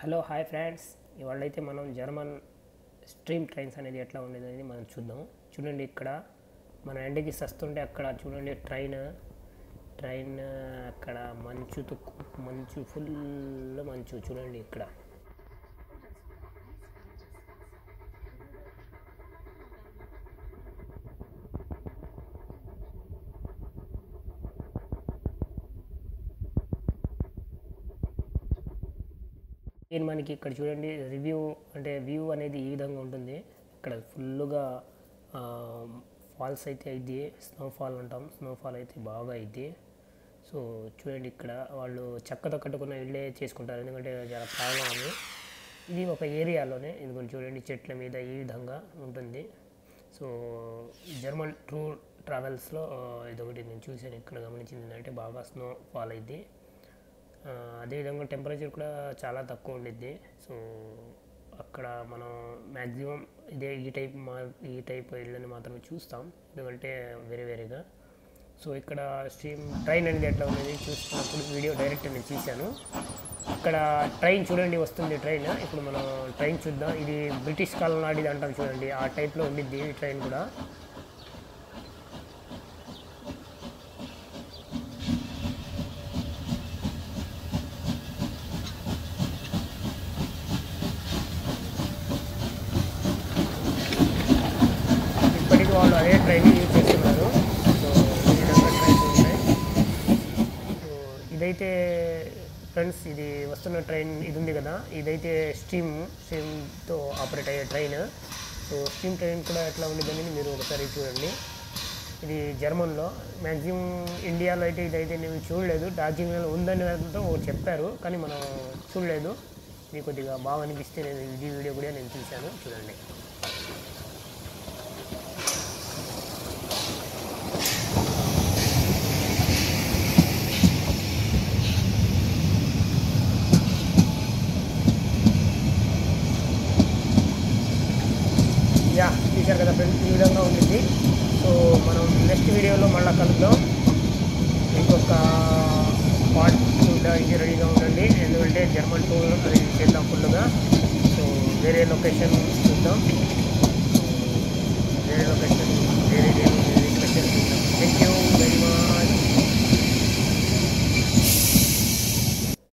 Hello hi friends. ఇవాళైతే మనం German stream trains అనేది ఎట్లా ఉండేది అనేది మనం చూద్దాం. చూడండి ఇక్కడ మన ఎండకి సస్తుంటే అక్కడ చూడండి ట్రైన్. ట్రైన్ అక్కడ మంచు తుక్కు మంచు ఫుల్ మంచు చూడండి ఇక్కడ. నేను మనకి ఇక్కడ చూడండి రివ్యూ అంటే వ్యూ అనేది ఈ విధంగా ఉంటుంది. ఇక్కడ ఫుల్గా ఫాల్స్ అయితే అయింది స్నోఫాల్ అంటాం. స్నోఫాల్ అయితే బాగా అయింది సో చూడండి ఇక్కడ వాళ్ళు చెక్కతో కట్టుకున్న ఇళ్ళే చేసుకుంటారు. ఎందుకంటే చాలా ప్రాబ్లం ఉంది ఇది ఒక ఏరియాలోనే ఎందుకంటే చూడండి చెట్ల మీద ఈ విధంగా ఉంటుంది. సో జర్మన్ టూర్ ట్రావెల్స్లో ఇదొకటి నేను చూశాను. ఇక్కడ గమనించింది ఏంటంటే బాగా స్నో ఫాల్ అయింది అదేవిధంగా టెంపరేచర్ కూడా చాలా తక్కువ ఉండిద్ది. సో అక్కడ మనం మ్యాక్సిమం ఇదే ఈ టైప్ మా ఈ టైప్ ఇళ్ళని మాత్రమే చూస్తాం. ఎందుకంటే వేరే వేరేగా. సో ఇక్కడ స్ట్రీమ్ ట్రైన్ అనేది ఎట్లా ఉన్నది చూస్తున్నప్పుడు వీడియో డైరెక్ట్ నేను చూశాను. ఇక్కడ ట్రైన్ చూడండి వస్తుంది ట్రైన్. ఇప్పుడు మనం ట్రైన్ చూద్దాం. ఇది బ్రిటిష్ కాలం నాటిది అంటాం చూడండి. ఆ టైప్లో ఉండిద్ది ఈ ట్రైన్ కూడా. ట్రైనింగ్ ట్రైన్ యూజ్ చేస్తున్నారు. సో ఇదైతే ఫ్రెండ్స్ ఇది వస్తున్న ట్రైన్ ఇది ఉంది కదా. ఇదైతే స్టీమ్ స్టీమ్తో ఆపరేట్ అయ్యే ట్రైన్. సో స్టీమ్ ట్రైన్ కూడా ఎట్లా ఉండదని మీరు ఒకసారి చూడండి. ఇది జర్మన్లో. మ్యాక్సిమం ఇండియాలో అయితే ఇదైతే నేను చూడలేదు. డార్జిలింగ్లో ఉందని వాళ్ళతో చెప్పారు కానీ మనం చూడలేదు. మీకు కొద్దిగా బాగా అనిపిస్తే నేను ఇది వీడియో కూడా నేను చూశాను చూడండి. యా చూశారు కదా ఫ్రెండ్స్ ఈ విధంగా ఉంటుంది సో మనం నెక్స్ట్ వీడియోలో మళ్ళీ కలుద్దాం. ఇంకొక పార్ట్ చూడడానికి రెడీగా ఉండండి. ఎందుకంటే జర్మన్ టూర్ అది చేద్దాం ఫుల్గా సో వేరే లొకేషన్ చూద్దాం.